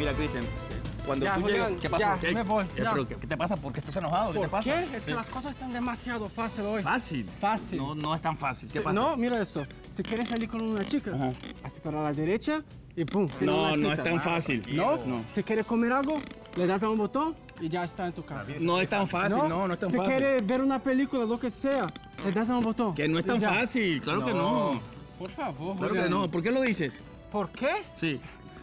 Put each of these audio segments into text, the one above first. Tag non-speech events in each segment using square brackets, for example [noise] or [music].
Mira, Cristian, cuando Ya, tú Julián, llegas... ¿Qué pasó? ya, ¿Qué, me voy, ¿Qué, ya. pero ¿qué, qué te pasa? ¿Por qué estás enojado? ¿Qué ¿Por te pasa? qué? Es que Sí. las cosas están demasiado fáciles hoy. Fácil. Fácil. No, no es tan fácil. ¿Qué Sí, pasa? No, mira esto. Si quieres salir con una chica, Ajá. hace para la derecha y pum. No, no es tan fácil. ¿No? No. Si quieres comer algo, le das a un botón y ya está en tu casa. No es tan fácil, no, no, es tan si fácil. quieres ver una película, lo que sea, le das a un botón. Que no es tan fácil, claro que no. Por favor. Claro que no. ¿Por qué lo dices? ¿Por qué? Sí.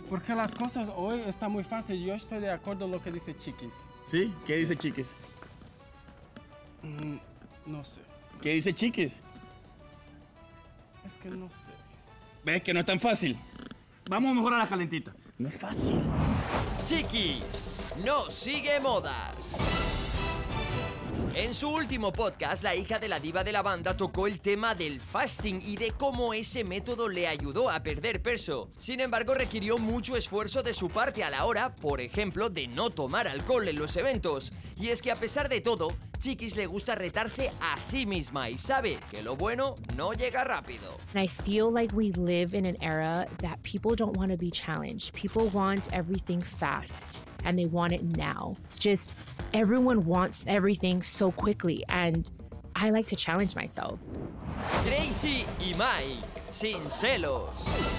Porque las cosas hoy están muy fáciles. Yo estoy de acuerdo con lo que dice Chiquis. ¿Sí? ¿Qué dice Chiquis? No sé. ¿Qué dice Chiquis? Es que no sé. ¿Ves que no es tan fácil? Vamos mejor a la calentita. No es fácil. Chiquis, no sigue modas. En su último podcast, la hija de la diva de la banda tocó el tema del fasting y de cómo ese método le ayudó a perder peso. Sin embargo, requirió mucho esfuerzo de su parte a la hora, por ejemplo, de no tomar alcohol en los eventos. Y es que a pesar de todo, Chiquis le gusta retarse a sí misma y sabe que lo bueno no llega rápido. I feel like we live in an era that people don't want to be challenged. People want everything fast and they want it now. It's just everyone wants everything so quickly. And I like to challenge myself. Gracie y Mike, sin celos.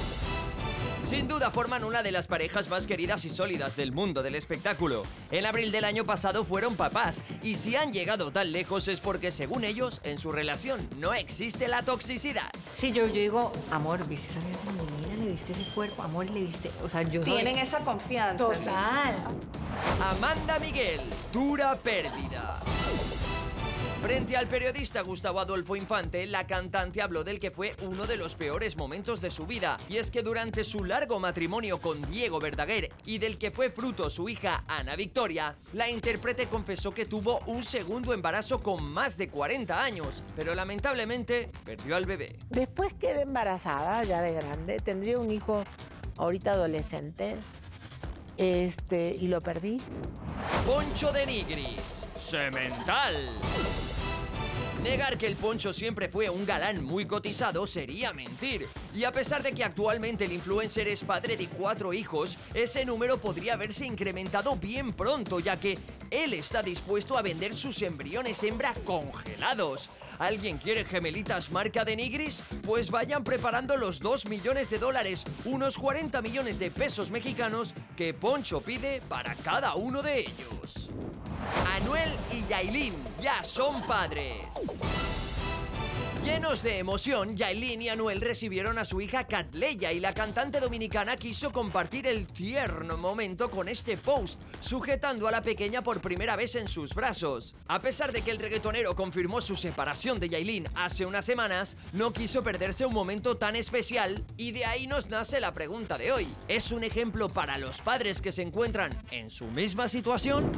Sin duda forman una de las parejas más queridas y sólidas del mundo del espectáculo. En abril del año pasado fueron papás y si han llegado tan lejos es porque según ellos en su relación no existe la toxicidad. Sí, yo, yo digo, amor, ¿viste esa femenina? ¿Le viste ese cuerpo? Amor, ¿le viste? O sea, yo soy- Tienen esa confianza. Total. Amanda Miguel, dura pérdida. Frente al periodista Gustavo Adolfo Infante, la cantante habló del que fue uno de los peores momentos de su vida, y es que durante su largo matrimonio con Diego Verdaguer y del que fue fruto su hija Ana Victoria, la intérprete confesó que tuvo un segundo embarazo con más de 40 años, pero lamentablemente perdió al bebé. Después quedé embarazada, ya de grande. Tendría un hijo ahorita adolescente. Este, y lo perdí. Poncho de Nigris, semental. Negar que el Poncho siempre fue un galán muy cotizado sería mentir. Y a pesar de que actualmente el influencer es padre de cuatro hijos, ese número podría haberse incrementado bien pronto, ya que él está dispuesto a vender sus embriones hembra congelados. ¿Alguien quiere gemelitas marca de Nigris? Pues vayan preparando los 2 millones de dólares, unos 40 millones de pesos mexicanos que Poncho pide para cada uno de ellos. Anuel y Yailin ya son padres. Llenos de emoción, Yailin y Anuel recibieron a su hija Catleya y la cantante dominicana quiso compartir el tierno momento con este post, sujetando a la pequeña por primera vez en sus brazos. A pesar de que el reggaetonero confirmó su separación de Yailin hace unas semanas, no quiso perderse un momento tan especial y de ahí nos nace la pregunta de hoy. ¿Es un ejemplo para los padres que se encuentran en su misma situación?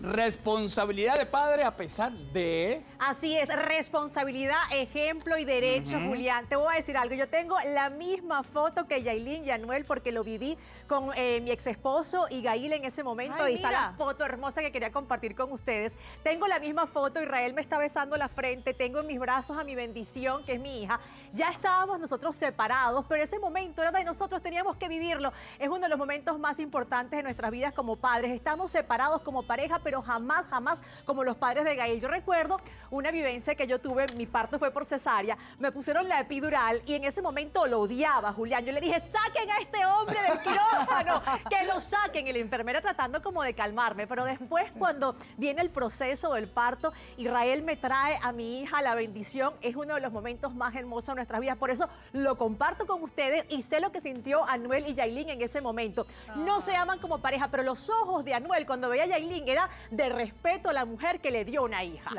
Responsabilidad de padre a pesar de... Así es, responsabilidad, ejemplo y derecho, Julián. Te voy a decir algo, yo tengo la misma foto que Yailin y Anuel porque lo viví con eh, mi ex esposo y Gail en ese momento. Ay, y está mira. la foto hermosa que quería compartir con ustedes. Tengo la misma foto, Israel me está besando la frente, tengo en mis brazos a mi bendición, que es mi hija. Ya estábamos nosotros separados, pero ese momento era de nosotros, teníamos que vivirlo. Es uno de los momentos más importantes de nuestras vidas como padres. Estamos separados como pareja, pero jamás, jamás como los padres de Gail. Yo recuerdo una vivencia que yo tuve, mi parto fue por cesárea, me pusieron la epidural y en ese momento lo odiaba, Julián. Yo le dije, saquen a este hombre del [laughs] quirófano, que lo saquen. Y la enfermera tratando como de calmarme, pero después cuando viene el proceso del parto, Israel me trae a mi hija la bendición, es uno de los momentos más hermosos de nuestras vidas. Por eso lo comparto con ustedes y sé lo que sintió Anuel y Yailin en ese momento. No se aman como pareja, pero los ojos de Anuel cuando veía a Yailin era de respeto a la mujer que le dio una hija.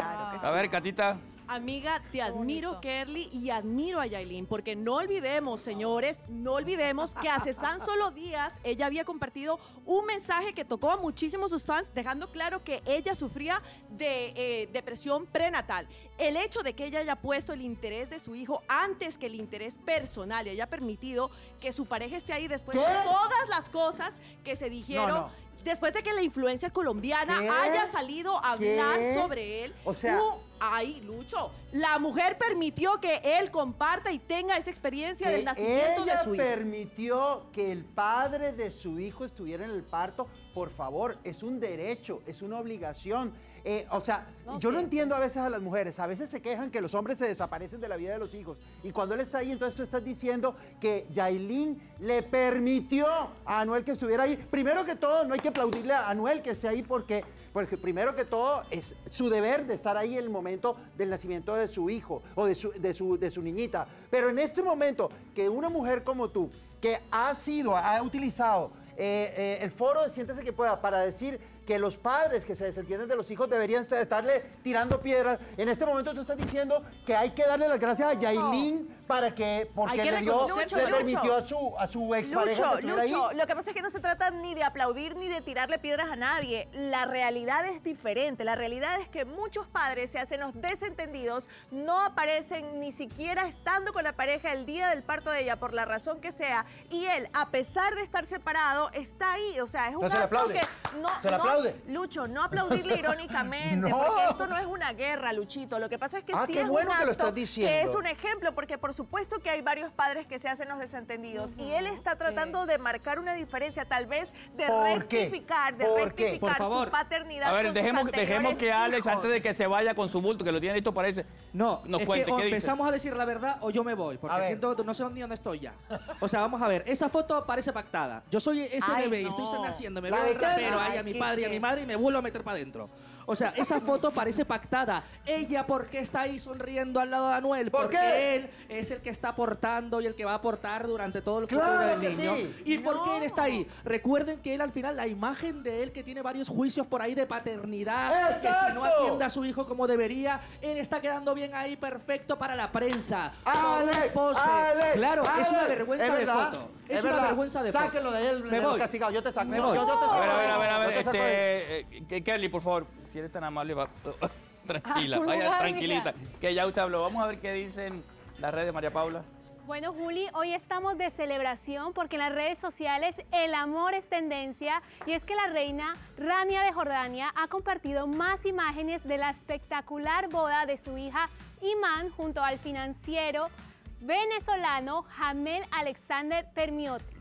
A ver, Catita. Amiga, te admiro, Kerly, y admiro a Yailin, porque no olvidemos, señores, no olvidemos que hace tan solo días ella había compartido un mensaje que tocó a muchísimos sus fans, dejando claro que ella sufría de eh, depresión prenatal. El hecho de que ella haya puesto el interés de su hijo antes que el interés personal y haya permitido que su pareja esté ahí después de todas las cosas que se dijeron. No, no. Después de que la influencia colombiana ¿Qué? haya salido a hablar ¿Qué? sobre él, O sea- hubo Ay, Lucho, la mujer permitió que él comparta y tenga esa experiencia del nacimiento ella de su hijo. permitió que el padre de su hijo estuviera en el parto. Por favor, es un derecho, es una obligación. Eh, o sea, yo no entiendo a veces a las mujeres. A veces se quejan que los hombres se desaparecen de la vida de los hijos. Y cuando él está ahí, entonces tú estás diciendo que Yailin le permitió a Anuel que estuviera ahí. Primero que todo, no hay que aplaudirle a Anuel que esté ahí porque, porque primero que todo es su deber de estar ahí en el momento del nacimiento de su hijo o de su, de su, de su niñita. Pero en este momento, que una mujer como tú, que ha sido, ha utilizado eh, eh, el foro de Siéntese que pueda para decir que los padres que se desentienden de los hijos deberían estar- estarle tirando piedras. En este momento tú estás diciendo que hay que darle las gracias a Yailin para que, porque que le, dio, su le permitió a su, a su expareja Lucho, que estuviera ahí. Lucho, lo que pasa es que no se trata ni de aplaudir ni de tirarle piedras a nadie. La realidad es diferente. La realidad es que muchos padres se hacen los desentendidos, no aparecen ni siquiera estando con la pareja el día del parto de ella, por la razón que sea, y él, a pesar de estar separado, está ahí. O sea, es un No se le acto aplaude. que no, Se le no- aplaude. Lucho, no [laughs] aplaudirle irónicamente, No. porque esto no es una guerra, Luchito. Lo que pasa es que Ah, sí qué es bueno un que lo estás diciendo. que es un ejemplo, porque por supuesto que hay varios padres que se hacen los desentendidos y él está tratando de marcar una diferencia, tal vez de ¿Por qué? rectificar, de rectificar Por favor. su paternidad. A ver, con sus dejemos, dejemos anteriores que Alex, hijos. antes de que se vaya con su bulto, que lo tiene listo para irse, No, nos es cuente que o qué dices. empezamos a decir la verdad o yo me voy, porque siento no sé ni dónde estoy ya. O sea, vamos a ver, esa foto parece pactada. Yo soy ese Ay, bebé y estoy naciendo, me ¿La veo el rapero ahí a mi padre y a mi madre y me vuelvo a meter para adentro. O sea, esa foto parece pactada. Ella, ¿por qué está ahí sonriendo al lado de Anuel? ¿Por Porque qué? él es el que está aportando y el que va a aportar durante todo el futuro Claro del niño. sí. ¿Y por qué él está ahí? Recuerden que él al final, la imagen de él que tiene varios juicios por ahí de paternidad, que si no ¡Exacto! atiende a su hijo como debería, él está quedando bien ahí perfecto para la prensa. ¡Ale! pose. ¡Ale! Claro, es una ¡Ale! vergüenza Es de foto. es Es, una verdad. vergüenza de foto. Sáquenlo de él, Me de voy. castigados. Yo te saco. Me Yo- voy. yo te saco. A ver, a ver, a ver, Yo este, eh, que- Kelly, por favor, si eres tan amable, va. [laughs] Tranquila, A tu vaya tranquilita. Que ya usted habló. Vamos a ver qué dicen las redes de María Paula. Bueno, Juli, hoy estamos de celebración porque en las redes sociales el amor es tendencia y es que la reina Rania de Jordania ha compartido más imágenes de la espectacular boda de su hija Iman junto al financiero venezolano Jamel Alexander Termiotis.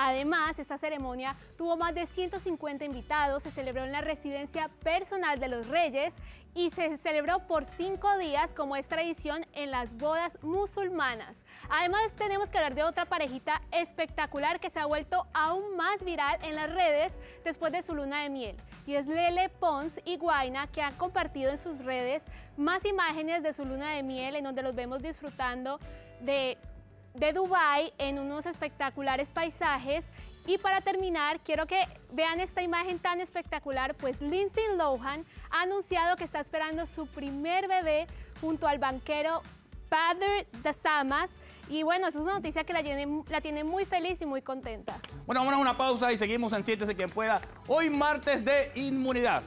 Además, esta ceremonia tuvo más de 150 invitados, se celebró en la residencia personal de los reyes y se celebró por cinco días como es tradición en las bodas musulmanas. Además, tenemos que hablar de otra parejita espectacular que se ha vuelto aún más viral en las redes después de su luna de miel. Y es Lele Pons y Guaina que han compartido en sus redes más imágenes de su luna de miel en donde los vemos disfrutando de de Dubai en unos espectaculares paisajes. Y para terminar, quiero que vean esta imagen tan espectacular, pues Lindsay Lohan ha anunciado que está esperando su primer bebé junto al banquero Padre de Samas. Y bueno, eso es una noticia que la tiene, la tiene muy feliz y muy contenta. Bueno, vamos a una pausa y seguimos en Siéntese quien pueda. Hoy martes de inmunidad.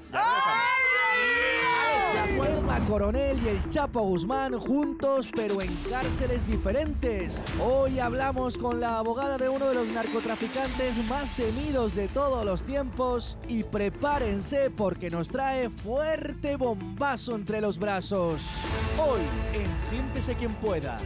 Coronel y el Chapo Guzmán juntos pero en cárceles diferentes. Hoy hablamos con la abogada de uno de los narcotraficantes más temidos de todos los tiempos y prepárense porque nos trae fuerte bombazo entre los brazos. Hoy en Siéntese quien pueda.